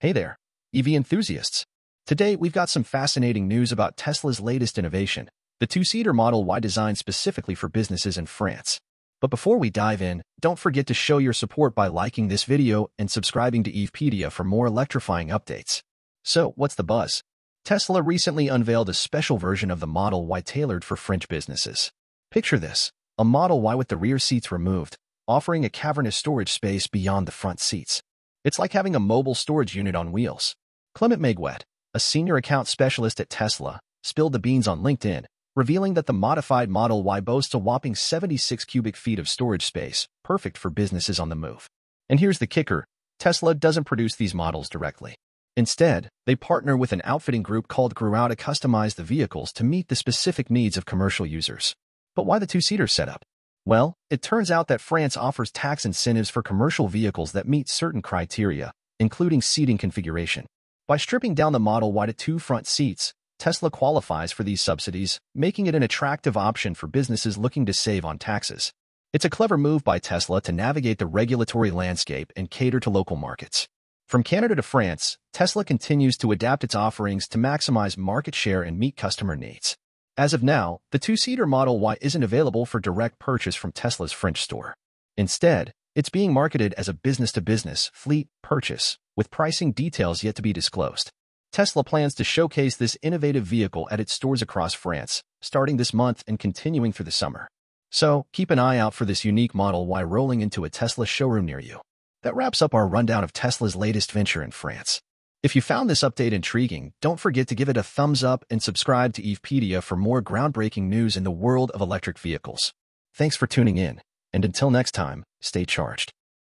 Hey there, EV enthusiasts. Today, we've got some fascinating news about Tesla's latest innovation, the two-seater Model Y designed specifically for businesses in France. But before we dive in, don't forget to show your support by liking this video and subscribing to EVpedia for more electrifying updates. So, what's the buzz? Tesla recently unveiled a special version of the Model Y tailored for French businesses. Picture this, a Model Y with the rear seats removed, offering a cavernous storage space beyond the front seats. It's like having a mobile storage unit on wheels. Clement Maguet, a senior account specialist at Tesla, spilled the beans on LinkedIn, revealing that the modified Model Y boasts a whopping 76 cubic feet of storage space, perfect for businesses on the move. And here's the kicker, Tesla doesn't produce these models directly. Instead, they partner with an outfitting group called Gruau to customize the vehicles to meet the specific needs of commercial users. But why the two-seater setup? Well, it turns out that France offers tax incentives for commercial vehicles that meet certain criteria, including seating configuration. By stripping down the Model Y to two front seats, Tesla qualifies for these subsidies, making it an attractive option for businesses looking to save on taxes. It's a clever move by Tesla to navigate the regulatory landscape and cater to local markets. From Canada to France, Tesla continues to adapt its offerings to maximize market share and meet customer needs. As of now, the two-seater Model Y isn't available for direct purchase from Tesla's French store. Instead, it's being marketed as a business-to-business -business fleet purchase, with pricing details yet to be disclosed. Tesla plans to showcase this innovative vehicle at its stores across France, starting this month and continuing through the summer. So, keep an eye out for this unique Model Y rolling into a Tesla showroom near you. That wraps up our rundown of Tesla's latest venture in France. If you found this update intriguing, don't forget to give it a thumbs up and subscribe to EVpedia for more groundbreaking news in the world of electric vehicles. Thanks for tuning in, and until next time, stay charged.